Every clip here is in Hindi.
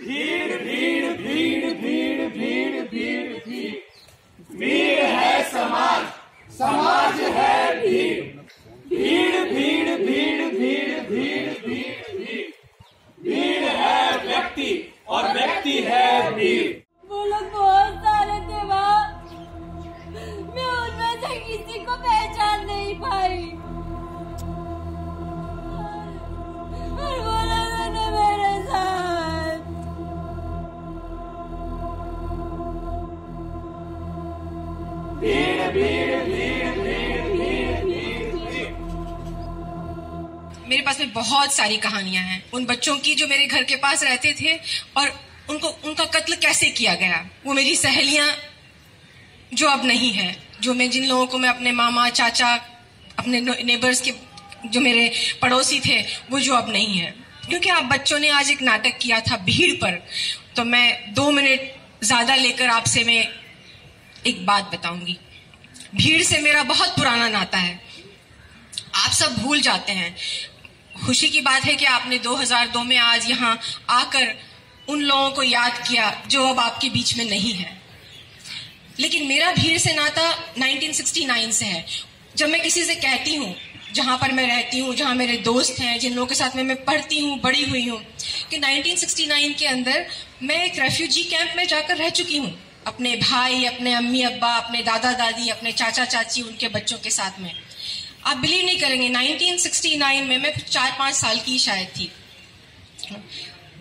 भीड़ भीड़ भीड़ भीड़ भीड़ भीड़ भीड़ भीड़ है समाज समाज है भीड़। भीड़ भीड़ भीड़ भीड़ भीड़ भीड़ भीड़ भीड़ है व्यक्ति और व्यक्ति है भीड़। वो बहुत सारे थे मैं उनमें से किसी को पहचान मेरे पास में बहुत सारी कहानियाँ हैं। उन बच्चों की जो मेरे घर के पास रहते थे और उनको, उनका कत्ल कैसे किया गया? वो मेरी सहेलियाँ जो अब नहीं है, जो मैं, जिन लोगों को मैं अपने मामा, चाचा, अपने नेबर्स के जो मेरे पड़ोसी थे, वो जो अब नहीं है। क्योंकि आप बच्चों ने आज एक नाटक किया था भीड़ पर तो मैं दो मिनट ज़्यादा लेकर आपसे मैं एक बात बताऊँगी। भीड़ से मेरा बहुत पुराना नाता है। आप सब भूल जाते हैं। खुशी की बात है कि आपने 2002 में आज यहाँ आकर उन लोगों को याद किया जो अब आपके बीच में नहीं है। लेकिन मेरा भीड़ से नाता 1969 से है। जब मैं किसी से कहती हूँ, जहाँ पर मैं रहती हूँ, जहाँ मेरे दोस्त हैं, जिन लोगों के साथ में मैं पढ़ती हूँ, बड़ी हुई हूँ, कि 1969 के अंदर मैं एक रेफ्यूजी कैंप में जाकर रह चुकी हूँ। अपने भाई, अपने अम्मी, अब्बा, अपने दादा दादी अपने चाचा चाची उनके बच्चों के साथ में। आप बिलीव नहीं करेंगे। 1969 में मैं चार पाँच साल की शायद थी।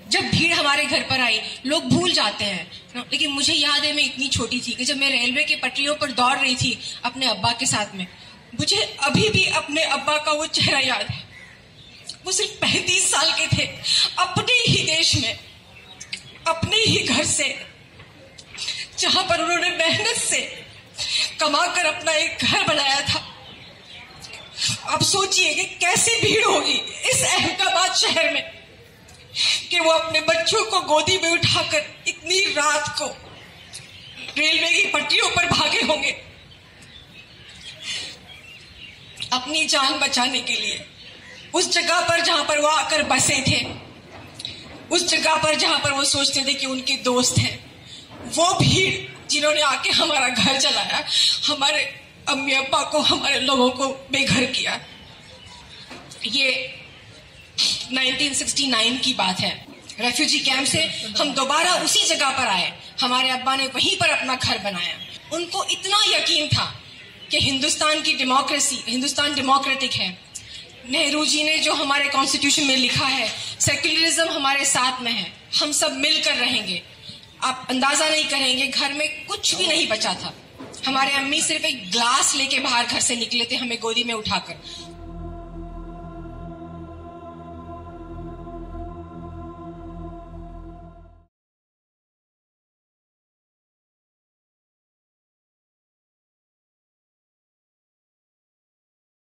जब भीड़ हमारे घर पर आई, लोग भूल जाते हैं। लेकिन मुझे याद है, मैं इतनी छोटी थी कि जब मैं रेलवे की पटरियों पर दौड़ रही थी अपने अब्बा के साथ में, मुझे अभी भी अपने अब्बा का वो चेहरा याद है। वो सिर्फ़ पैंतीस साल के थे। अपने ही देश में, अपने ही घर से, जहाँ पर उन्होंने मेहनत से कमाकर अपना एक घर बनाया था। अब सोचिए कि कैसी भीड़ होगी इस अहमदाबाद शहर में कि वो अपने बच्चों को गोदी में उठाकर इतनी रात को रेलवे की पटरियों पर भागे होंगे। अपनी जान बचाने के लिए उस जगह पर जहाँ पर वो आकर बसे थे, उस जगह पर जहाँ पर वो सोचते थे कि उनके दोस्त हैं, वो भीड़ जिन्होंने आके हमारा घर चलाया, हमारे अम्मी अब्बा को, हमारे लोगों को बेघर किया। ये 1969 की बात है। रेफ्यूजी कैंप से हम दोबारा उसी जगह पर आए। हमारे अब्बा ने वहीं पर अपना घर बनाया। उनको इतना यकीन था कि हिंदुस्तान की डेमोक्रेसी, हिंदुस्तान डेमोक्रेटिक है। नेहरू जी ने जो हमारे कॉन्स्टिट्यूशन में लिखा है, सेक्युलरिज्म हमारे साथ में है। हम सब मिलकर रहेंगे। आप अंदाज़ा नहीं करेंगे, घर में कुछ भी नहीं बचा था। हमारे अम्मी सिर्फ़ एक ग्लास लेके बाहर घर से निकले थे, हमें गोदी में उठाकर।